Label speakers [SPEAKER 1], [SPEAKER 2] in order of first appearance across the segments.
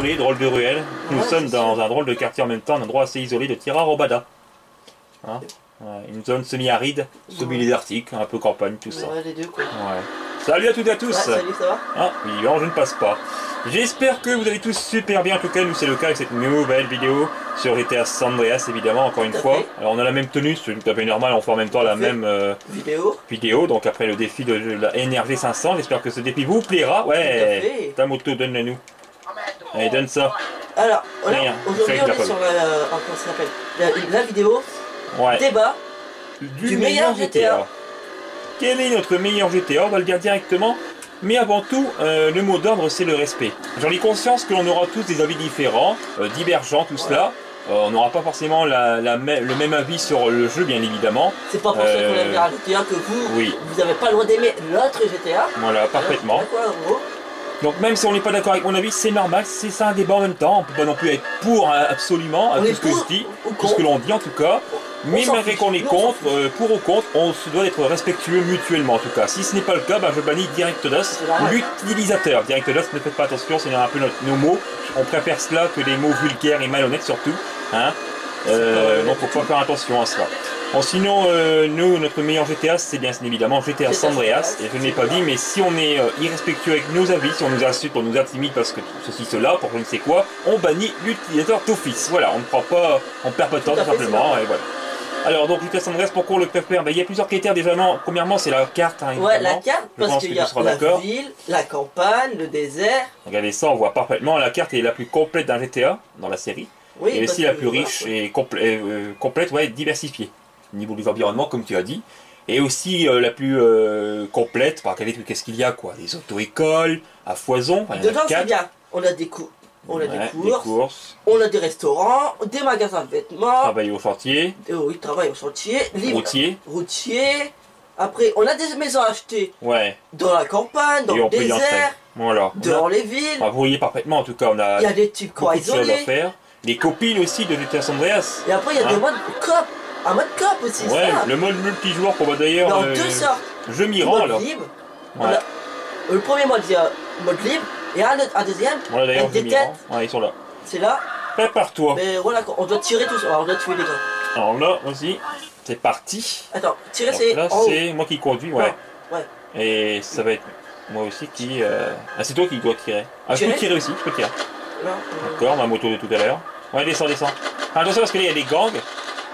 [SPEAKER 1] drôle de ruelle. Nous
[SPEAKER 2] Ouais,
[SPEAKER 1] sommes dans un drôle de quartier en même temps, un endroit assez isolé de Tira Robada. Hein une zone semi-aride, semi-désertique, un peu campagne, tout ça.
[SPEAKER 2] Ouais, les deux quoi.
[SPEAKER 1] Ouais. Salut à toutes et à tous
[SPEAKER 2] Ouais, salut, ça va
[SPEAKER 1] Ah je ne passe pas. J'espère que vous allez tous super bien, en tout cas nous c'est le cas avec cette nouvelle vidéo sur GTA San Andreas évidemment, encore une fois.
[SPEAKER 2] fait.
[SPEAKER 1] Alors on a la même tenue, c'est tout à fait normal, on fait en même temps la
[SPEAKER 2] fait.
[SPEAKER 1] même euh,
[SPEAKER 2] Vidéo.
[SPEAKER 1] vidéo, donc après le défi de la NRG 500, j'espère que ce défi vous plaira. Ouais, ta moto, donne-la nous. Allez, donne ça.
[SPEAKER 2] Alors, aujourd'hui on est sur la, euh, comment ça s'appelle? La, la vidéo
[SPEAKER 1] Ouais.
[SPEAKER 2] débat. Du meilleur GTA.
[SPEAKER 1] Quel est notre meilleur GTA On va le dire directement. Mais avant tout, euh, le mot d'ordre, c'est le respect. J'en ai conscience que l'on aura tous des avis différents, euh, divergents, tout cela. Euh, on n'aura pas forcément la- la mê- le même avis sur le jeu, bien évidemment.
[SPEAKER 2] C'est pas pour ça qu'on aime bien GTA que vous,
[SPEAKER 1] oui.
[SPEAKER 2] vous avez pas le droit d'aimer l'autre GTA.
[SPEAKER 1] Voilà, parfaitement.
[SPEAKER 2] D'accord, en gros.
[SPEAKER 1] Donc même si on n'est pas d'accord avec mon avis, c'est normal, c'est ça un débat en même temps. On peut pas non plus être pour hein, absolument à
[SPEAKER 2] On
[SPEAKER 1] tout ce que je dis,
[SPEAKER 2] ou
[SPEAKER 1] tout
[SPEAKER 2] contre.
[SPEAKER 1] ce que l'on dit en tout cas. Mais malgré qu'on est contre, euh, pour ou contre, on se doit être respectueux mutuellement en tout cas. Si ce n'est pas le cas, ben, je bannis DirectDOS, l'utilisateur. DirectDOS, ne faites pas attention, c'est un peu notre- nos mots. On préfère cela que des mots vulgaires et malhonnêtes surtout. Hein Euh, donc faut pas faire attention à cela. Bon, sinon, euh, nous, notre meilleur GTA, c'est bien évidemment GTA San Andreas. Et je
[SPEAKER 2] Andreas,
[SPEAKER 1] n'ai pas dit, mais si on est euh, irrespectueux avec nos avis, si on nous insulte, on nous intimide parce que ceci, cela, pour je ne sais quoi, on bannit l'utilisateur d'office. Voilà, on ne prend pas, on perd pas de temps
[SPEAKER 2] Tout
[SPEAKER 1] simplement. Et voilà. Alors, donc, GTA San Andreas, pourquoi on le préfère Ben, Il y a plusieurs critères déjà. Non, premièrement, c'est la carte. Hein,
[SPEAKER 2] Ouais, la carte,
[SPEAKER 1] Je
[SPEAKER 2] parce qu'il y a la ville, la campagne, le désert.
[SPEAKER 1] Regardez ça, on voit parfaitement. La carte est la plus complète d'un GTA dans la série.
[SPEAKER 2] Oui,
[SPEAKER 1] et aussi la plus riche et complè- euh, complète, ouais, diversifiée. Au niveau des environnements, comme tu as dit. Et aussi euh, la plus euh, complète, par quel qu'est-ce qu'il y a quoi? Des auto-écoles, à foison, enfin,
[SPEAKER 2] Dedans, c'est
[SPEAKER 1] quatre.
[SPEAKER 2] bien. On a des cours. On a
[SPEAKER 1] Ouais,
[SPEAKER 2] des courses,
[SPEAKER 1] courses,
[SPEAKER 2] on a des restaurants, des magasins de vêtements,
[SPEAKER 1] travailler au chantier,
[SPEAKER 2] euh, oui, travail au chantier,
[SPEAKER 1] routier,
[SPEAKER 2] routier. Après, on a des maisons achetées
[SPEAKER 1] ouais,
[SPEAKER 2] dans la campagne, dans
[SPEAKER 1] et
[SPEAKER 2] le désert,
[SPEAKER 1] Voilà.
[SPEAKER 2] dans les villes.
[SPEAKER 1] Enfin, vous voyez parfaitement, en tout cas, on a
[SPEAKER 2] Il y a des
[SPEAKER 1] beaucoup
[SPEAKER 2] quoi
[SPEAKER 1] de choses à faire. Les copines aussi de San Andreas.
[SPEAKER 2] Et après, il y a
[SPEAKER 1] Hein?
[SPEAKER 2] des modes cop. Un mode cop aussi,
[SPEAKER 1] Ouais,
[SPEAKER 2] ça.
[SPEAKER 1] le mode multijoueur qu'on va d'ailleurs.
[SPEAKER 2] Dans
[SPEAKER 1] euh,
[SPEAKER 2] deux sortes.
[SPEAKER 1] Je m'y rends
[SPEAKER 2] Mode
[SPEAKER 1] là.
[SPEAKER 2] libre. On
[SPEAKER 1] Ouais.
[SPEAKER 2] a- Le premier mode, il y a mode libre. Et un, un deuxième,
[SPEAKER 1] Voilà d'ailleurs,
[SPEAKER 2] des têtes.
[SPEAKER 1] rends. Ouais, ils sont là.
[SPEAKER 2] c'est là.
[SPEAKER 1] Prépare-toi.
[SPEAKER 2] Mais voilà, on doit tirer tout ça. Alors, on doit tuer les gars.
[SPEAKER 1] Alors là, vas-y, c'est parti.
[SPEAKER 2] Attends, tirer c'est
[SPEAKER 1] là, c'est moi qui conduis, ouais.
[SPEAKER 2] Ouais.
[SPEAKER 1] Et ça va être moi aussi qui. euh, Ah, c'est toi qui dois tirer. Ah, je peux
[SPEAKER 2] Tirer
[SPEAKER 1] aussi, je peux tirer.
[SPEAKER 2] Euh,
[SPEAKER 1] D'accord, ma moto de tout à l'heure. Ouais, descends, descends. Ah, Attention parce qu'il y a des gangs.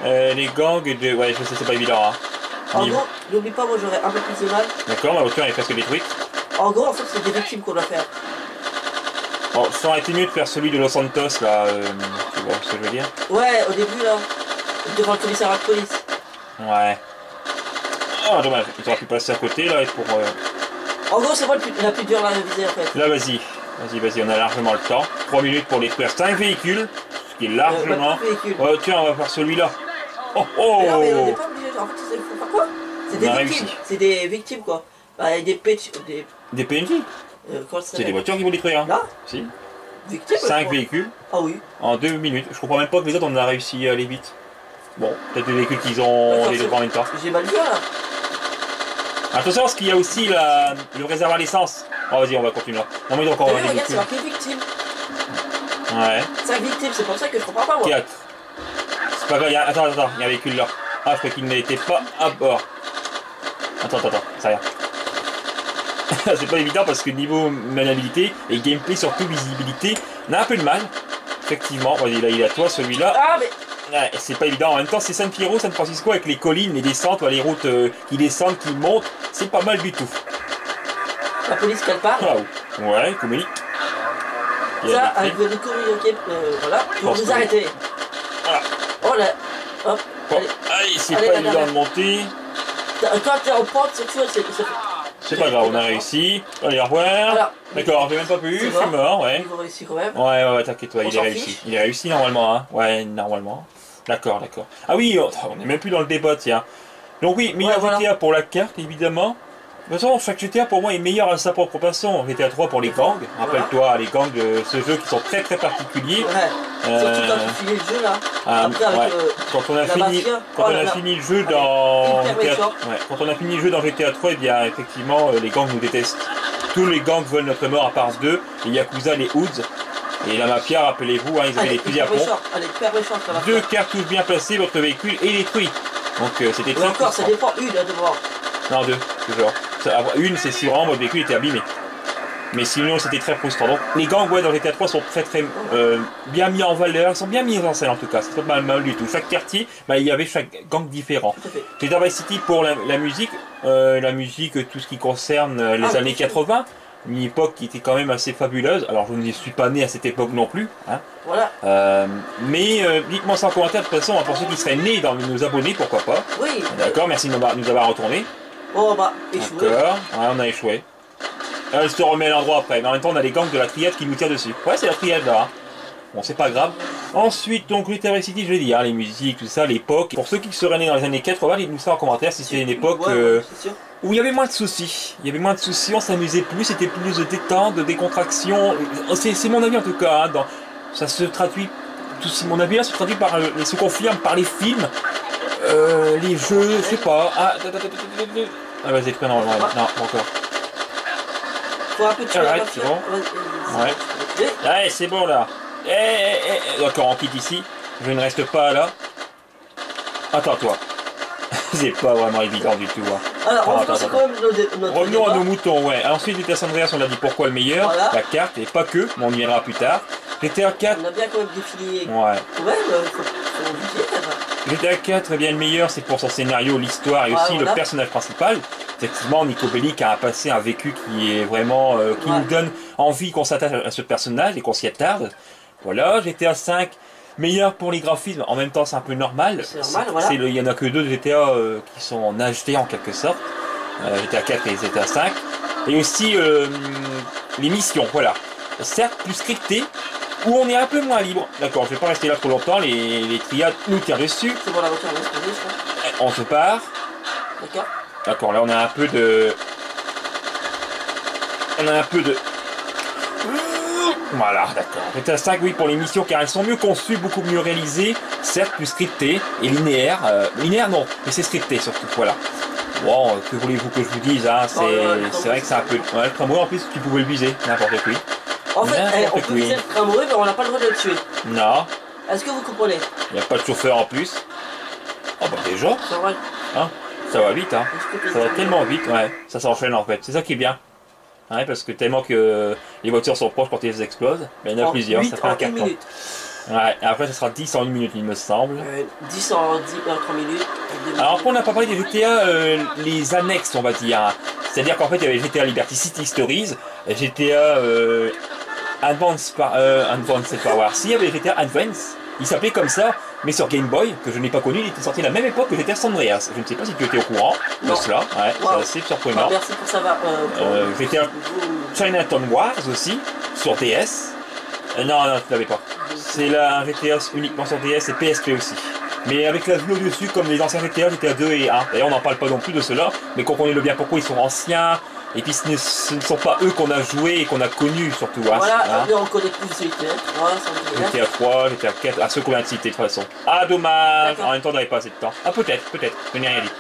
[SPEAKER 1] Euh, les gangs de. Ouais, je sais, c'est pas évident. Hein.
[SPEAKER 2] En
[SPEAKER 1] Niveau-
[SPEAKER 2] gros, n'oublie pas, moi j'aurais un peu plus de mal.
[SPEAKER 1] D'accord, ma voiture est presque détruite.
[SPEAKER 2] En gros, en fait, c'est des victimes qu'on doit faire.
[SPEAKER 1] Bon, ça aurait été mieux de faire celui de Los Santos là. euh, tu vois ce que je veux dire?
[SPEAKER 2] Ouais, au début là, devant le commissariat de police.
[SPEAKER 1] Ouais. Ah, dommage, tu aurais pu passer à côté là et pour. euh,
[SPEAKER 2] En gros, c'est moi le plus- la plus dure à réviser en fait.
[SPEAKER 1] Là, vas-y. Vas-y, vas-y, on a largement le temps. 3 minutes pour détruire 5 véhicules. Ce qui est
[SPEAKER 2] Euh,
[SPEAKER 1] largement.
[SPEAKER 2] pas de véhicule.
[SPEAKER 1] Oh, tiens, on va faire celui-là. Oh, oh
[SPEAKER 2] Mais non, mais on n'est pas obligé. En fait, c'est faut faire quoi? C'est des
[SPEAKER 1] On a
[SPEAKER 2] victimes.
[SPEAKER 1] réussi.
[SPEAKER 2] C'est des victimes quoi. Bah, des péch... Des.
[SPEAKER 1] Des PNJ
[SPEAKER 2] Euh, comment ça
[SPEAKER 1] C'est des
[SPEAKER 2] s'appelle
[SPEAKER 1] voitures qui vont détruire. Hein.
[SPEAKER 2] Là?
[SPEAKER 1] Si.
[SPEAKER 2] Victimes
[SPEAKER 1] 5
[SPEAKER 2] je crois.
[SPEAKER 1] véhicules
[SPEAKER 2] Ah oui.
[SPEAKER 1] en 2 minutes. Je comprends même pas que les autres on a réussi à aller vite. Bon, peut-être des véhicules qu'ils ont
[SPEAKER 2] Attends,
[SPEAKER 1] les
[SPEAKER 2] c'est-
[SPEAKER 1] en même temps.
[SPEAKER 2] J'ai mal vu là.
[SPEAKER 1] Attention parce qu'il y a aussi la... le réservoir d'essence. Oh vas-y, on va continuer là. Non mais il a encore
[SPEAKER 2] T'as
[SPEAKER 1] des
[SPEAKER 2] vu, regarde, c'est
[SPEAKER 1] véhicules.
[SPEAKER 2] marqué victime.
[SPEAKER 1] Ouais.
[SPEAKER 2] 5 victimes, c'est pour ça que je comprends pas moi.
[SPEAKER 1] 4. Y a... attends, attends, il y a un véhicule là. Ah, je crois qu'il n'était pas à bord. Attends, attends, attends, ça rien. c'est pas évident parce que niveau maniabilité et gameplay, surtout visibilité, on a un peu de mal. Effectivement, vas-y, là il est à toi celui-là.
[SPEAKER 2] Ah, mais.
[SPEAKER 1] Ouais, c'est pas évident. En même temps, c'est San Fierro, San Francisco avec les collines, les descentes, les routes euh, qui descendent, qui montent. C'est pas mal du tout.
[SPEAKER 2] La police qu'elle parle.
[SPEAKER 1] Ouais, communique.
[SPEAKER 2] Ça, avec le communiqué, euh, voilà, pour
[SPEAKER 1] que-
[SPEAKER 2] arrêter. Hop.
[SPEAKER 1] Bon,
[SPEAKER 2] Allez.
[SPEAKER 1] allez, c'est pas évident de monter.
[SPEAKER 2] Toi, t'es en pente, c'est vois, c'est.
[SPEAKER 1] pas grave, on a réussi. Allez, au revoir. D'accord, j'ai même pas pu,
[SPEAKER 2] C'est
[SPEAKER 1] je suis
[SPEAKER 2] bon.
[SPEAKER 1] mort, ouais.
[SPEAKER 2] Ils quand même.
[SPEAKER 1] Ouais, ouais, ouais, t'inquiète, ouais, il est réussi.
[SPEAKER 2] fiche
[SPEAKER 1] Il est réussi normalement, hein. Ouais, normalement. D'accord, d'accord. Ah oui, oh, on est même plus dans le débat, tiens. Donc oui, meilleur
[SPEAKER 2] Ouais, voilà.
[SPEAKER 1] Pour la carte, évidemment. De toute façon, chaque GTA pour moi est meilleur à sa propre façon. GTA 3 pour les gangs. Rappelle-toi, les gangs de ce jeu qui sont très très particuliers.
[SPEAKER 2] Ouais.
[SPEAKER 1] Euh,
[SPEAKER 2] Surtout quand tu finis le jeu là. Après, avec
[SPEAKER 1] ouais.
[SPEAKER 2] euh,
[SPEAKER 1] Quand on a
[SPEAKER 2] La
[SPEAKER 1] fini,
[SPEAKER 2] mafia.
[SPEAKER 1] quand
[SPEAKER 2] Oh
[SPEAKER 1] on
[SPEAKER 2] là
[SPEAKER 1] a
[SPEAKER 2] là.
[SPEAKER 1] fini le jeu
[SPEAKER 2] Allez,
[SPEAKER 1] dans GTA, ouais, quand on a fini le jeu dans GTA 3, eh bien effectivement euh, les gangs nous détestent. Tous les gangs veulent notre mort à part deux, les Yakuza, les Hoods. Et la mafia, rappelez-vous, hein, ils avaient
[SPEAKER 2] est
[SPEAKER 1] fusils à pompe. Deux cartouches bien placées, votre véhicule est détruit. Donc euh, c'était très
[SPEAKER 2] encore, ça dépend une, hein, de voir.
[SPEAKER 1] Non, deux, toujours. Une, c'est si vraiment votre véhicule était abîmé. Mais sinon, c'était très frustrant. Donc, les gangs, ouais, dans GTA 3 sont très très euh, bien mis en valeur, ils sont bien mis en scène en tout cas. C'est pas mal, mal du tout. Chaque quartier, bah, il y avait chaque gang différent.
[SPEAKER 2] Tout à
[SPEAKER 1] Vice City pour la, la musique, euh, la musique, tout ce qui concerne euh, les
[SPEAKER 2] Ah,
[SPEAKER 1] années
[SPEAKER 2] bien sûr.
[SPEAKER 1] 80, une époque qui était quand même assez fabuleuse. Alors, je ne suis pas né à cette époque non plus. Hein.
[SPEAKER 2] Voilà.
[SPEAKER 1] Euh, mais euh, dites-moi ça en commentaire de toute façon, pour ceux qui seraient nés dans nos abonnés, pourquoi pas.
[SPEAKER 2] Oui.
[SPEAKER 1] D'accord, merci de nous avoir- nous avoir retourné.
[SPEAKER 2] Bon, bah, échoué.
[SPEAKER 1] D'accord, ouais, on a échoué. Elle se remet à l'endroit après, mais en même temps on a les gangs de la triade qui nous tirent dessus. Ouais, c'est la triade là. hein. Bon, c'est pas grave. Ensuite, donc, Vice City, je l'ai dit, hein, les musiques, tout ça, l'époque. Pour ceux qui seraient nés dans les années 80, dites-nous ça en commentaire si une époque
[SPEAKER 2] Ouais,
[SPEAKER 1] euh,
[SPEAKER 2] c'est sûr.
[SPEAKER 1] où il y avait moins de soucis. Il y avait moins de soucis, on s'amusait plus, c'était plus de détente, de décontraction. C'est c'est mon avis en tout cas. hein, dans- ça se traduit, tout mon avis là, se traduit par, euh, se confirme par les films, euh, les jeux, je sais pas. Ah, ah vas-y, prends non, non, non, pas encore.
[SPEAKER 2] Faut un peu la
[SPEAKER 1] Alright, c'est bon. Ouais.
[SPEAKER 2] Eh,
[SPEAKER 1] Allez, c'est bon là. Eh, eh, eh, D'accord, on quitte ici. Je ne reste pas là. Attends, toi. c'est pas vraiment évident du tout. hein.
[SPEAKER 2] Alors,
[SPEAKER 1] attends,
[SPEAKER 2] quand même notre, dé- notre
[SPEAKER 1] Revenons à nos moutons, ouais. Ensuite, San Andreas, on a dit pourquoi le meilleur,
[SPEAKER 2] Voilà.
[SPEAKER 1] la carte, et pas que, mais on y viendra plus tard. GTA 4,
[SPEAKER 2] On a bien quand même défini.
[SPEAKER 1] ouais.
[SPEAKER 2] Quand même, faut, faut
[SPEAKER 1] GTA 4 est bien le meilleur, c'est pour son scénario, l'histoire et
[SPEAKER 2] Ouais,
[SPEAKER 1] aussi
[SPEAKER 2] voilà.
[SPEAKER 1] le personnage principal. Effectivement, Nico Bellic a un passé, un vécu qui est vraiment, euh, qui
[SPEAKER 2] Ouais.
[SPEAKER 1] nous donne envie qu'on s'attache à ce personnage et qu'on s'y attarde. Voilà, GTA 5, meilleur pour les graphismes. En même temps, c'est un peu normal.
[SPEAKER 2] C'est normal, voilà.
[SPEAKER 1] Il y en a que deux de GTA euh, qui sont en HD en quelque sorte. Euh, GTA 4 et GTA 5. Et aussi euh, les missions, voilà. Certes, plus scriptées, où on est un peu moins libre. D'accord, je vais pas rester là trop longtemps, les, les triades nous tirent dessus.
[SPEAKER 2] C'est bon, la voiture va exploser, je crois.
[SPEAKER 1] On se part.
[SPEAKER 2] D'accord
[SPEAKER 1] D'accord, là on a un peu de. On a un peu de. Voilà, d'accord. GTA 5, oui, pour les missions, car elles sont mieux conçues, beaucoup mieux réalisées, certes plus scriptées et linéaires. Euh, linéaires, non, mais c'est scripté surtout, voilà. Bon, euh, que voulez-vous que je vous dise, hein, c'est vrai que c'est un peu. Ouais, le tramway en plus, tu pouvais le viser, n'importe qui.
[SPEAKER 2] En fait, eh, on peut le tramway, mais on n'a pas le droit de le tuer.
[SPEAKER 1] Non,
[SPEAKER 2] Est-ce que vous comprenez?
[SPEAKER 1] Il n'y a pas de chauffeur en plus. Oh bah déjà,
[SPEAKER 2] C'est vrai.
[SPEAKER 1] ça va vite, hein. Ça va tellement vite, ouais. Ça s'enchaîne en fait. C'est ça qui est bien. Ouais, parce que tellement que les voitures sont proches quand elles explosent, mais il y en a
[SPEAKER 2] En
[SPEAKER 1] plusieurs, ça fait un carton.
[SPEAKER 2] minute.
[SPEAKER 1] Ouais, et après ça sera 10 en une minute, il me semble.
[SPEAKER 2] Euh, 10 en 10, en 3 minutes. en deux
[SPEAKER 1] Alors
[SPEAKER 2] minutes.
[SPEAKER 1] après on n'a pas parlé des GTA, euh, les annexes on va dire. C'est-à-dire qu'en fait il y avait GTA Liberty City Stories, GTA euh, Advance par euh, Advance Power. Si il y avait GTA Advance, il s'appelait comme ça, mais sur Game Boy, que je n'ai pas connu, il était sorti à la même époque que GTA San Andreas. Je ne sais pas si tu étais au courant de cela, ouais,
[SPEAKER 2] Wow.
[SPEAKER 1] c'est assez
[SPEAKER 2] Ah,
[SPEAKER 1] surprenant.
[SPEAKER 2] merci pour savoir. Euh, pour-
[SPEAKER 1] Euh, GTA Chinatown Wars aussi, sur DS. Euh, non, non, tu l'avais pas. C'est là un GTA uniquement sur DS et PSP aussi. Mais avec la vue au-dessus, comme les anciens GTA, GTA 2 et 1. D'ailleurs, on n'en parle pas non plus de cela, mais comprenez-le bien pourquoi ils sont anciens. Et puis ce ne, ce ne sont pas eux qu'on a joué et qu'on a connus surtout. Hein,
[SPEAKER 2] Voilà,
[SPEAKER 1] hein.
[SPEAKER 2] on connaît plus GTA 3, San Andreas.
[SPEAKER 1] GTA 3, GTA 4, à ceux qu'on vient de citer de toute façon. Ah, dommage. En même temps, on n'avait pas assez de temps. Ah, peut-être, peut-être, je n'ai rien dit.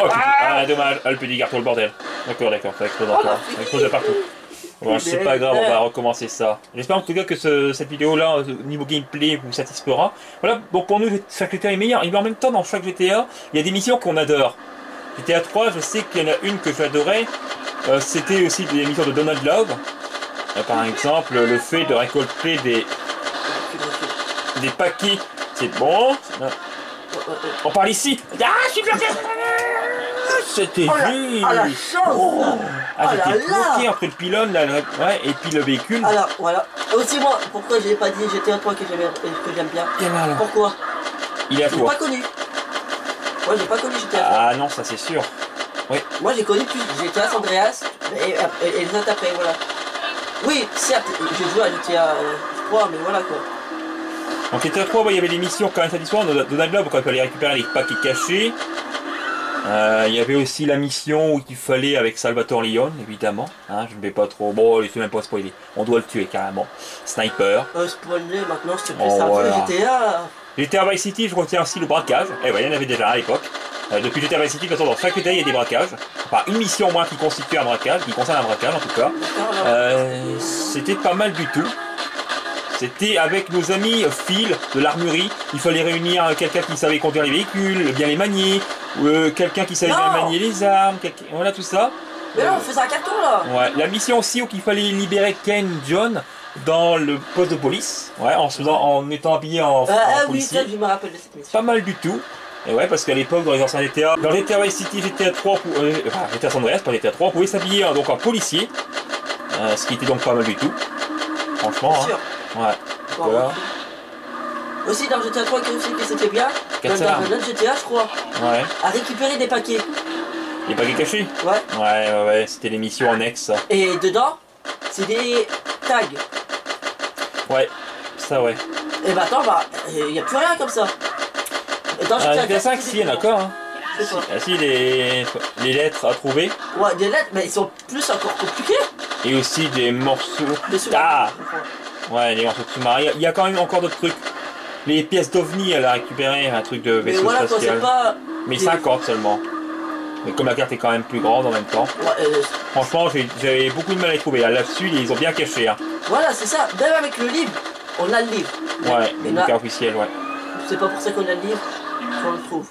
[SPEAKER 1] Oh, putain. ah, dommage, ah, le petit carton, le bordel. D'accord, d'accord, ça explose encore.
[SPEAKER 2] Oh,
[SPEAKER 1] Ça explose partout. Bon, c'est pas grave, on va recommencer ça. J'espère en tout cas que ce- cette vidéo-là, au niveau gameplay, vous satisfera. Voilà, donc pour nous, chaque GTA est meilleur. Et en même temps, dans chaque GTA, il y a des missions qu'on adore. GTA 3, je sais qu'il y en a une que j'adorais. Euh, C'était aussi des missions de Donald Love. Euh, par exemple, le fait de récolter des, paquets. C'est bon.
[SPEAKER 2] Ouais.
[SPEAKER 1] On parle ici. Ah, je suis bloqué. C'était
[SPEAKER 2] Oh la, ah, la chance
[SPEAKER 1] Oh. Ah,
[SPEAKER 2] Oh là
[SPEAKER 1] j'étais bloqué entre le pylône là, le- ouais, et puis le véhicule.
[SPEAKER 2] Alors, voilà. Aussi, moi, pourquoi j'ai pas dit GTA 3 que j'aime que j'aime bien. Pourquoi?
[SPEAKER 1] Il est à toi.
[SPEAKER 2] pas connu. Moi, j'ai pas connu GTA 3.
[SPEAKER 1] Ah non, ça c'est sûr.
[SPEAKER 2] Moi, j'ai connu plus GTA San Andreas et, et, et les autres après, voilà. Oui, certes, j'ai joué à GTA euh, 3, mais voilà quoi.
[SPEAKER 1] Donc GTA 3, ouais, il y avait des missions quand même satisfaisantes. Donald Globe, quand il fallait récupérer les paquets cachés. Euh, il y avait aussi la mission où il fallait avec Salvatore Leone, évidemment. Hein, je ne vais pas trop. Bon, je ne même pas spoiler. On doit le tuer carrément. Sniper.
[SPEAKER 2] Euh, spoiler maintenant, s'il te plaît,
[SPEAKER 1] Oh, voilà.
[SPEAKER 2] peu GTA.
[SPEAKER 1] GTA Vice City, je retiens aussi le braquage. Eh ouais, il y en avait déjà à l'époque. Euh, depuis GTA Vice City, de toute façon, dans chaque GTA, il y a des braquages. Enfin, une mission au moins qui constitue un braquage, qui concerne un braquage en tout cas. Euh, C'était pas mal du tout. C'était avec nos amis Phil de l'armurerie. Il fallait réunir euh, quelqu'un qui savait conduire les véhicules, bien les manier, euh, quelqu'un qui savait bien manier les armes, voilà tout ça.
[SPEAKER 2] Mais non, on faisait un carton là.
[SPEAKER 1] Ouais, la mission aussi où il fallait libérer Ken John dans le poste de police. Ouais, en, se faisant, en étant habillé en, en
[SPEAKER 2] Ah, ah oui,
[SPEAKER 1] policier.
[SPEAKER 2] ça, je me rappelle de cette mission.
[SPEAKER 1] Pas mal du tout. Et ouais, parce qu'à l'époque, dans les anciens GTA, dans GTA Vice City, GTA 3, pou- euh, enfin, GTA San Andreas, pas GTA 3, on pouvait s'habiller hein, donc en policier. Euh, ce qui était donc pas mal du tout. Franchement,
[SPEAKER 2] Bien
[SPEAKER 1] hein.
[SPEAKER 2] sûr.
[SPEAKER 1] Ouais.
[SPEAKER 2] Bon,
[SPEAKER 1] Voilà.
[SPEAKER 2] Aussi dans GTA 3 qui aussi que c'était bien, dans autre GTA je crois,
[SPEAKER 1] Ouais.
[SPEAKER 2] à récupérer des paquets.
[SPEAKER 1] Les paquets cachés
[SPEAKER 2] Ouais.
[SPEAKER 1] Ouais, ouais, ouais. C'était les missions annexes, ça.
[SPEAKER 2] Et dedans, c'est des tags.
[SPEAKER 1] Ouais. Ça, ouais.
[SPEAKER 2] Et bah attends, bah, il n'y a plus rien comme ça. Et dans
[SPEAKER 1] Ah,
[SPEAKER 2] GTA
[SPEAKER 1] GTA 5, si, il y en a encore. Hein.
[SPEAKER 2] Je pas.
[SPEAKER 1] Ah, si, les, les lettres à trouver.
[SPEAKER 2] Ouais, des lettres, mais ils sont plus encore compliqués.
[SPEAKER 1] Et aussi des morceaux.
[SPEAKER 2] Des
[SPEAKER 1] Ah Ouais, les morceaux de sous-marins. Il y a- quand même encore d'autres trucs. Les pièces d'OVNI, elle a récupéré un truc de
[SPEAKER 2] Mais
[SPEAKER 1] vaisseau
[SPEAKER 2] voilà quoi, c'est
[SPEAKER 1] spatial.
[SPEAKER 2] pas.
[SPEAKER 1] Mais
[SPEAKER 2] des-
[SPEAKER 1] 50 seulement. Mais comme la carte est quand même plus grande en même temps,
[SPEAKER 2] Ouais, euh,
[SPEAKER 1] franchement, j'ai- j'avais beaucoup de mal à les trouver. Là, Là-dessus, ils ont bien caché. Hein.
[SPEAKER 2] voilà, c'est ça. Même avec le livre, on a le livre.
[SPEAKER 1] Ouais,
[SPEAKER 2] là,
[SPEAKER 1] cas officiels, ouais.
[SPEAKER 2] c'est pas pour ça qu'on a le livre qu'on le trouve.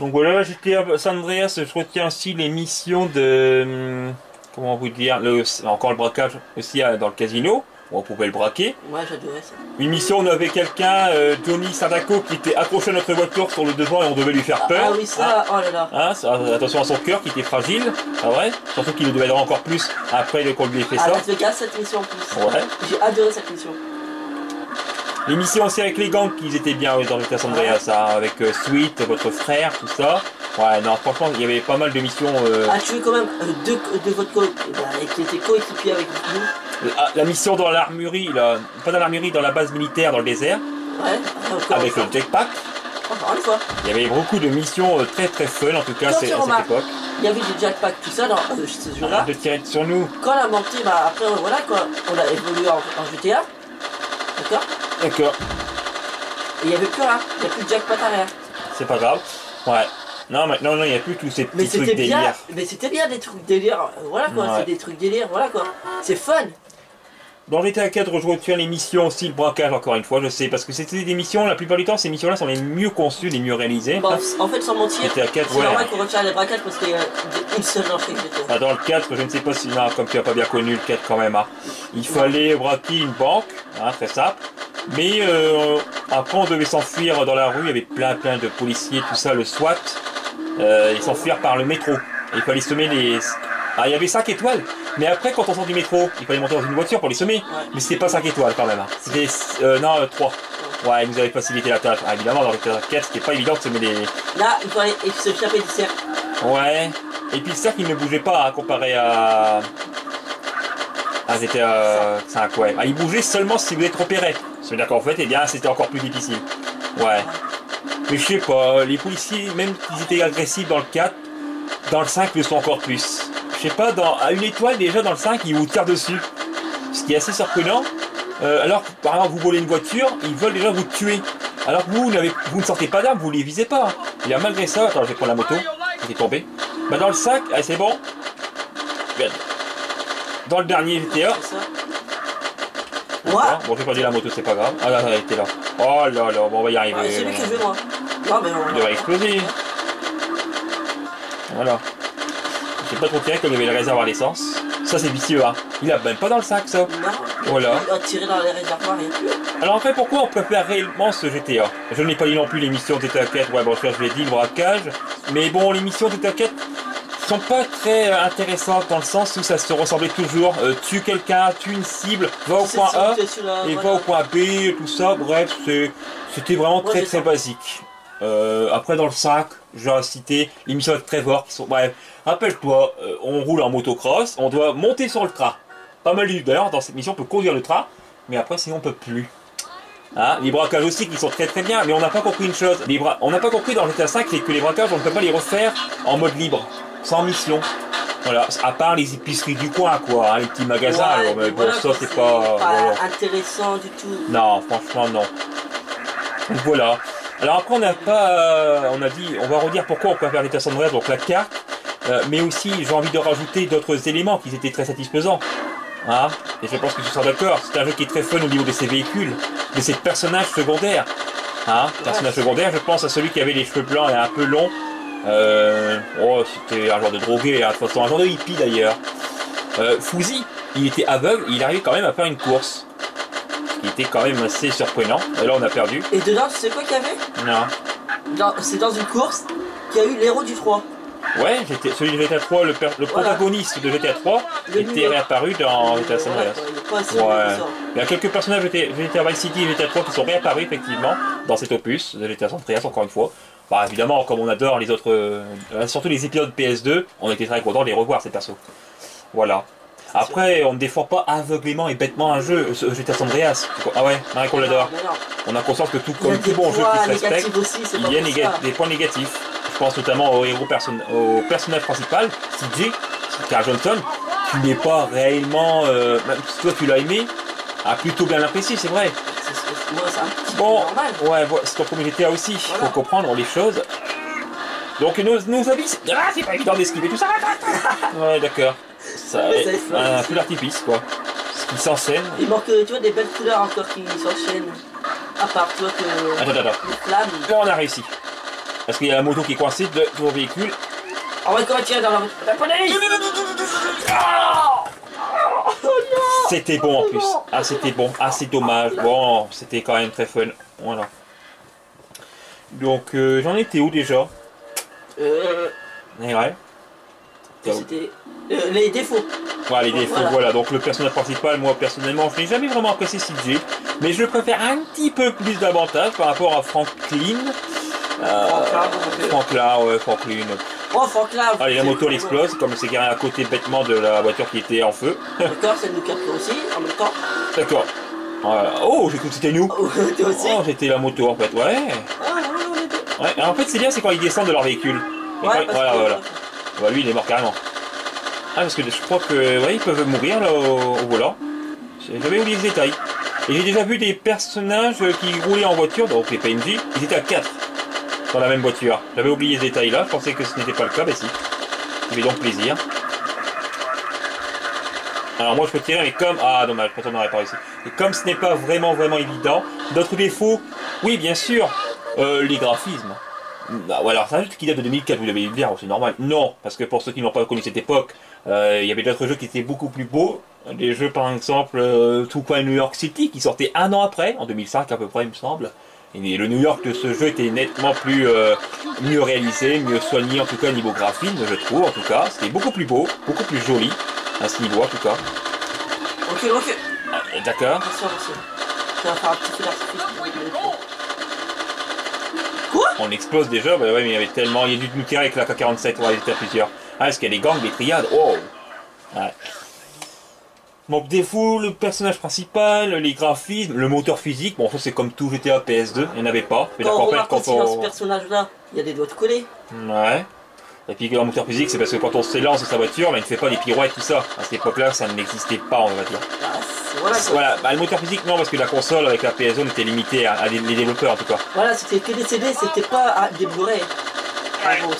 [SPEAKER 1] Donc voilà, j'étais à San Andreas, je retiens aussi les missions de... hum, Comment vous dire le, Encore le braquage aussi euh, dans le casino, on pouvait le braquer.
[SPEAKER 2] Ouais, j'adorais ça.
[SPEAKER 1] Une mission, on avait quelqu'un, euh, Johnny Sadako, qui était accroché à notre voiture sur le devant et on devait lui faire
[SPEAKER 2] Ah,
[SPEAKER 1] peur.
[SPEAKER 2] ah oui, ça, oh là là.
[SPEAKER 1] Hein, ça- attention à son cœur qui était fragile, c'est vrai. Surtout qu'il le devait avoir encore plus après qu'on lui ait fait
[SPEAKER 2] À
[SPEAKER 1] ça.
[SPEAKER 2] Vegas, cette mission en plus.
[SPEAKER 1] Ouais.
[SPEAKER 2] J'ai adoré cette mission.
[SPEAKER 1] Les missions aussi avec les gangs, qu'ils étaient bien dans le San Andreas, hein, avec euh, Sweet, votre frère, tout ça. Ouais, non, franchement, il y avait pas mal de missions. euh,
[SPEAKER 2] A tué quand même euh, deux de votre co bah, qui était coéquipier avec nous.
[SPEAKER 1] Ah, la mission dans l'armurerie, pas dans l'armurerie, dans la base militaire dans le désert,
[SPEAKER 2] Ouais, encore
[SPEAKER 1] avec
[SPEAKER 2] une
[SPEAKER 1] le
[SPEAKER 2] fois.
[SPEAKER 1] jetpack.
[SPEAKER 2] Encore une fois.
[SPEAKER 1] Il y avait beaucoup de missions euh, très très fun, en tout cas, c'est- à cette époque.
[SPEAKER 2] Il y avait des jackpacks, tout ça dans euh, ce jeu-là.
[SPEAKER 1] De tirer sur nous.
[SPEAKER 2] Quand on a monté, bah après voilà quoi, on a évolué en, en GTA. D'accord?
[SPEAKER 1] D'accord,
[SPEAKER 2] Et il n'y avait plus rien. Il n'y a plus de jackpot arrière.
[SPEAKER 1] c'est pas grave. Ouais. Non, maintenant, non, il n'y a plus tous ces
[SPEAKER 2] Mais
[SPEAKER 1] petits trucs
[SPEAKER 2] c'était bien.
[SPEAKER 1] délire.
[SPEAKER 2] Mais c'était bien des trucs délire. euh, Voilà quoi,
[SPEAKER 1] Ouais.
[SPEAKER 2] c'est des trucs délire. Voilà quoi. C'est fun.
[SPEAKER 1] Dans GTA 4, je retiens les missions aussi, le braquage encore une fois, je sais, parce que c'était des missions, la plupart du temps, ces missions-là sont les mieux conçues, les mieux réalisées.
[SPEAKER 2] Bon, en fait, sans mentir,
[SPEAKER 1] 4,
[SPEAKER 2] c'est normal qu'on retire les braquages parce qu'il y a une seule entrée.
[SPEAKER 1] Ah, dans le 4, je ne sais pas si, non, comme tu n'as pas bien connu le 4 quand même, hein. il fallait braquer une banque, hein, très simple, mais euh, après on devait s'enfuir dans la rue, il y avait plein plein de policiers, tout ça, le SWAT, euh, et s'enfuir par le métro. Et il fallait semer les... Ah, il y avait 5 étoiles, mais après quand on sort du métro, il fallait monter dans une voiture pour les semer, mais c'était pas 5 étoiles quand même, hein. c'était, euh, non, 3. Ouais, ils nous avaient facilité la tâche. Ah, évidemment, dans le 4, c'était pas évident de semer les...
[SPEAKER 2] Là, il fallait se taper du cercle.
[SPEAKER 1] Ouais. Et puis le cercle il ne bougeait pas hein, comparé à. Ah c'était euh, 5 ouais. Ah, il bougeait seulement si vous êtes repéré. C'est-à-dire qu'en fait, eh bien, c'était encore plus difficile. Ouais. Mais je sais pas, les policiers, même s'ils étaient agressifs dans le 4, dans le 5 le sont encore plus. Je sais pas, dans, à une étoile déjà dans le 5, ils vous tirent dessus. Ce qui est assez surprenant. Euh, alors, par exemple, vous volez une voiture, ils veulent déjà vous tuer. Alors que vous, vous, n'avez- vous ne sortez pas d'armes, vous les visez pas. Et là, malgré ça, attends, je vais prendre la moto. Il est tombé. Bah, dans le 5, ah, c'est bon. Dans le dernier GTA.
[SPEAKER 2] Moi,
[SPEAKER 1] Bon, j'ai perdu la moto, c'est pas grave. Ah là, elle était là. Oh là là, bon, on va y arriver.
[SPEAKER 2] c'est lui moi. Mais.
[SPEAKER 1] Il devrait exploser. Voilà. J'ai pas trop tiré comme il y avait le réservoir d'essence. Ça, c'est vicieux, hein. Il a même pas dans le sac, ça.
[SPEAKER 2] Non.
[SPEAKER 1] Voilà.
[SPEAKER 2] Il a tiré dans les réservoirs et tout.
[SPEAKER 1] Alors, en fait, pourquoi on préfère réellement ce GTA Je n'ai pas dit non plus l'émission GTA 4, ouais, bon, je l'ai dit, le braquage. Mais bon, les missions GTA 4 sont pas très euh, intéressantes dans le sens où ça se ressemblait toujours. Euh, tue quelqu'un, tue une cible, va au point A. et
[SPEAKER 2] voilà.
[SPEAKER 1] va au point B, tout ça, bref, c'était vraiment très très
[SPEAKER 2] ça.
[SPEAKER 1] basique. Euh, après dans le 5, j'ai cité l'émission avec Trevor, qui sont, bref, rappelle-toi, euh, on roule en motocross, on doit monter sur le train. Pas mal du- d'ailleurs, dans cette mission, on peut conduire le train, mais après sinon on peut plus. Hein, les braquages aussi qui sont très très bien, mais on n'a pas compris une chose. Les bra- on n'a pas compris dans le GTA 5 c'est que les braquages on ne peut pas les refaire en mode libre, sans mission. Voilà, à part les épiceries du coin quoi, hein, les petits magasins,
[SPEAKER 2] Ouais,
[SPEAKER 1] alors, mais bon ça c'est pas... voilà.
[SPEAKER 2] intéressant du tout.
[SPEAKER 1] Non, franchement, non. Donc voilà. Alors après, on n'a pas, euh, on a dit, on va redire pourquoi on préfère l'état Andreas, donc la carte, euh, mais aussi j'ai envie de rajouter d'autres éléments qui étaient très satisfaisants. Hein et je pense que tu seras d'accord, c'est un jeu qui est très fun au niveau de ses véhicules, de ses personnages secondaires. Hein Personnage secondaire, je pense à celui qui avait les cheveux blancs et un peu longs. Euh, oh, c'était un genre de drogué, hein, façon, un genre de hippie d'ailleurs. Euh, Fouzi, il était aveugle, il arrivait quand même à faire une course. Qui était quand même assez surprenant. Et là, on a perdu.
[SPEAKER 2] Et dedans, tu sais quoi qu'il y avait?
[SPEAKER 1] Non.
[SPEAKER 2] C'est dans une course qu'il y a eu l'héros du 3.
[SPEAKER 1] Ouais, j'étais- celui de GTA 3, le, le
[SPEAKER 2] Voilà.
[SPEAKER 1] protagoniste de GTA 3,
[SPEAKER 2] Le
[SPEAKER 1] était réapparu dans GTA San Andreas. Ouais. Il y a quelques personnages de GTA Vice City et GTA 3 qui sont réapparus effectivement dans cet opus de GTA San Andreas encore une fois. Bah évidemment, comme on adore les autres, euh, surtout les épisodes PS2, on était très contents de les revoir ces persos. Voilà. Après, on ne défend pas aveuglément et bêtement un jeu, GTA San Andreas. Ah ouais, Marie qu'on l'adore.
[SPEAKER 2] Non.
[SPEAKER 1] On a conscience que tout comme tout bon jeu qui se respecte,
[SPEAKER 2] aussi,
[SPEAKER 1] il y a néga- des points négatifs. Je pense notamment au héros person- au personnage principal, CJ, Carl Johnson, qui n'est pas réellement, euh, même si toi tu l'as aimé, a plutôt bien apprécié, c'est vrai.
[SPEAKER 2] C'est- c'est- Moi, c'est un petit peu
[SPEAKER 1] Bon,
[SPEAKER 2] normal.
[SPEAKER 1] ouais, c'est ton premier GTA aussi, il
[SPEAKER 2] Voilà.
[SPEAKER 1] faut comprendre les choses. Donc nos, nos avis, c'est ah, c'est pas évident d'esquiver tout ça. ouais, d'accord. Ça, un feu d'artifice, quoi. Ce qui s'enscène.
[SPEAKER 2] Il manque, tu vois, des belles couleurs encore qui s'enchaînent. À part, tu vois, que
[SPEAKER 1] Attends, attends, attends.
[SPEAKER 2] les flammes.
[SPEAKER 1] Là, on a réussi. Parce qu'il y a la moto qui est coincée de ton véhicule.
[SPEAKER 2] On va tirer dans la police
[SPEAKER 1] C'était bon en plus. Ah, c'était bon. Ah, c'est dommage. Bon, c'était quand même très fun. Voilà. Donc, euh, j'en étais où déjà?
[SPEAKER 2] Euh,
[SPEAKER 1] Eh ouais.
[SPEAKER 2] c'était euh, les défauts.
[SPEAKER 1] Voilà, les défauts,
[SPEAKER 2] Voilà.
[SPEAKER 1] voilà. Donc, le personnage principal, moi, personnellement, je n'ai jamais vraiment apprécié CJ. Mais je préfère un petit peu plus d'avantages par rapport à Franklin. Euh,
[SPEAKER 2] Franklin,
[SPEAKER 1] ouais, Franklin.
[SPEAKER 2] Oh, Franklin.
[SPEAKER 1] Allez, la
[SPEAKER 2] c'est-
[SPEAKER 1] moto, elle explose, comme c'est garé à côté bêtement de la voiture qui était en feu.
[SPEAKER 2] D'accord, ça nous capte aussi, en même temps.
[SPEAKER 1] D'accord. Voilà. Oh, j'ai cru que c'était nous.
[SPEAKER 2] Oh,
[SPEAKER 1] Oh, j'étais la moto, en fait, ouais.
[SPEAKER 2] Ah, oui, on est deux.
[SPEAKER 1] Ouais, en fait, c'est bien, c'est quand ils descendent de leur véhicule.
[SPEAKER 2] Ouais,
[SPEAKER 1] quand- voilà,
[SPEAKER 2] que-
[SPEAKER 1] voilà. Bah, lui, il est mort carrément. Ah, parce que je crois que, ouais, ils peuvent mourir là au, volant. J'avais oublié ce détail. Et j'ai déjà vu des personnages qui roulaient en voiture, donc les PNJ, ils étaient à 4 dans la même voiture. J'avais oublié ce détail là, je pensais que ce n'était pas le cas, mais si. Ça fait donc plaisir. Alors moi je peux tirer, mais comme... Ah dommage, pourtant on n'aurait pas réussi. Et comme ce n'est pas vraiment vraiment évident, d'autres défauts, oui bien sûr, euh, les graphismes. Bah, ouais, alors c'est un jeu qui date de 2004, vous l'avez bien, c'est normal. Non, parce que pour ceux qui n'ont pas connu cette époque, il y avait d'autres jeux qui étaient beaucoup plus beaux. Des jeux par exemple euh, Tout Coin New York City qui sortait un an après, en 2005 à peu près il me semble. Et le New York de ce jeu était nettement plus euh, mieux réalisé, mieux soigné en tout cas niveau graphisme, je trouve en tout cas. C'était beaucoup plus beau, beaucoup plus joli à ce niveau en tout cas.
[SPEAKER 2] Ok, ok.
[SPEAKER 1] Ah, D'accord.
[SPEAKER 2] Attention, attention. Ça va faire un petit feu d'artifice. Quoi?
[SPEAKER 1] On explose déjà, bah ouais, mais il y avait tellement. Il y a dû nous tirer avec la K-47, ouais, il était à plusieurs. Ah, est-ce qu'il y a des gangs, des triades? Oh ouais. Donc, défaut, le personnage principal, les graphismes, le moteur physique, bon, ça c'est comme tout GTA PS2, il n'y en avait pas. Mais
[SPEAKER 2] Quand on
[SPEAKER 1] fait, quand
[SPEAKER 2] dans ce
[SPEAKER 1] on.
[SPEAKER 2] personnage-là, il y a des doigts de collés.
[SPEAKER 1] Ouais. Et puis, le moteur physique, c'est parce que quand on s'élance de sa voiture, bah, il ne fait pas des pirouettes, tout ça. À cette époque-là, ça n'existait pas, on va dire.
[SPEAKER 2] Bah, c'est- voilà.
[SPEAKER 1] Voilà, bah, le moteur physique, non, parce que la console avec la PS1 était limitée à, à des- les développeurs en tout cas.
[SPEAKER 2] Voilà, c'était que des CD, c'était pas à des Blu-ray.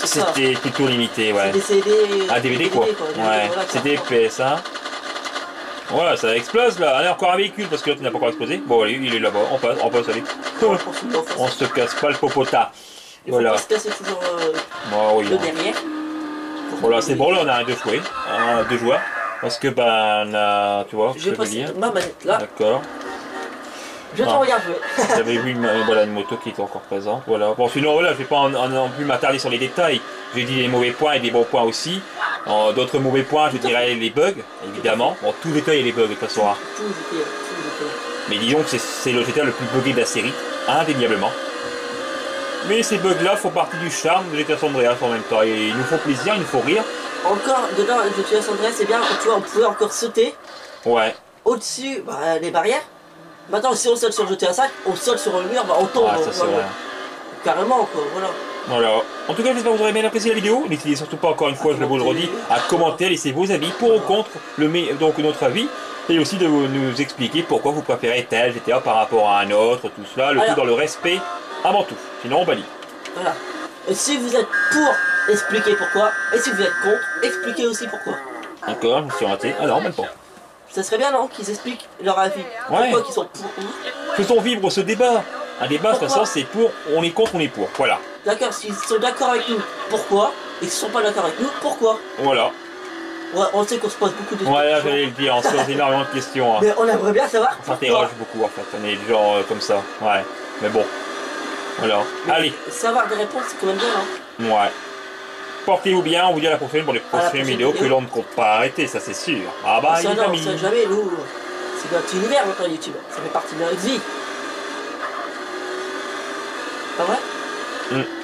[SPEAKER 1] C'était plutôt limité, ouais.
[SPEAKER 2] Des CD.
[SPEAKER 1] Ah, DVD quoi.
[SPEAKER 2] DVD,
[SPEAKER 1] Ouais,
[SPEAKER 2] quoi.
[SPEAKER 1] c'était PS1. Voilà, ça explose là. Allez, encore un véhicule parce que l'autre n'a pas encore explosé. Bon, allez, il est là-bas. On passe, on passe, allez. On se casse pas le popota.
[SPEAKER 2] Il faut
[SPEAKER 1] Voilà.
[SPEAKER 2] pas se casser toujours euh,
[SPEAKER 1] Bon, oui.
[SPEAKER 2] le derrière.
[SPEAKER 1] Voilà, c'est bon, là on a un deux jouets. Un, deux joueurs. Parce que, ben. Tu vois,
[SPEAKER 2] Je vais passer
[SPEAKER 1] lire.
[SPEAKER 2] ma manette là.
[SPEAKER 1] D'accord.
[SPEAKER 2] Je te
[SPEAKER 1] Ah.
[SPEAKER 2] regarde jouer.
[SPEAKER 1] J'avais vu une, voilà, une moto qui était encore présente. Voilà. Bon, sinon, voilà, je vais pas non plus m'attarder sur les détails. J'ai dit les mauvais points et des bons points aussi. D'autres mauvais points, je dirais les bugs, évidemment. Bon, tout détail et les bugs, de toute façon. hein.
[SPEAKER 2] Tout jeté.
[SPEAKER 1] Mais disons que c'est- le GTA le plus buggé de la série, indéniablement. Mais ces bugs-là font partie du charme de GTA San Andreas en même temps. Et ils nous font plaisir, ils nous font rire.
[SPEAKER 2] Encore, dedans, laisse André, c'est bien, tu vois, on pouvait encore sauter
[SPEAKER 1] Ouais,
[SPEAKER 2] au-dessus bah, les barrières. Maintenant, si on saute sur GTA 5, on saute sur le mur, bah, on tombe.
[SPEAKER 1] ça
[SPEAKER 2] euh, voilà.
[SPEAKER 1] vrai.
[SPEAKER 2] Carrément, quoi, voilà.
[SPEAKER 1] Voilà. En tout cas, j'espère que vous aurez bien apprécié la vidéo. N'hésitez surtout pas, encore une fois, je vous le redis, à commenter, à laisser vos avis pour ou contre le, donc notre avis. Et aussi de nous expliquer pourquoi vous préférez tel GTA par rapport à un autre, tout cela. Le
[SPEAKER 2] Alors-
[SPEAKER 1] tout dans le respect avant tout. Sinon, on bannit.
[SPEAKER 2] voilà. Et si vous êtes pour, expliquez pourquoi. Et si vous êtes contre, expliquez aussi pourquoi.
[SPEAKER 1] D'accord, je me suis raté. Ah non, même pas.
[SPEAKER 2] Ça serait bien, non Qu'ils expliquent leur avis.
[SPEAKER 1] Ouais.
[SPEAKER 2] Pourquoi qu'ils sont pour ou
[SPEAKER 1] Faisons vivre ce débat. Un débat, de toute façon, c'est pour, on est contre, on est pour. Voilà.
[SPEAKER 2] D'accord, s'ils sont d'accord avec nous, pourquoi Et s'ils sont pas d'accord avec nous, pourquoi
[SPEAKER 1] Voilà.
[SPEAKER 2] Ouais, On sait qu'on se pose beaucoup de
[SPEAKER 1] Ouais,
[SPEAKER 2] questions.
[SPEAKER 1] j'allais le dire, on se pose énormément de questions. hein.
[SPEAKER 2] Mais on aimerait bien savoir
[SPEAKER 1] On s'interroge beaucoup, en fait. On est genre euh, comme ça. Ouais. Mais bon. Voilà. Allez.
[SPEAKER 2] Savoir des réponses, c'est quand même bien, hein
[SPEAKER 1] Ouais. Portez-vous bien, on vous dit à la prochaine pour les prochaines
[SPEAKER 2] prochaine
[SPEAKER 1] vidéos que l'on ne compte pas arrêter, ça c'est sûr. Ah bah,
[SPEAKER 2] ça, non, ça, jamais, nous, c'est notre univers, maintenant, YouTube. Ça fait partie de notre vie. Pas vrai?
[SPEAKER 1] Mm.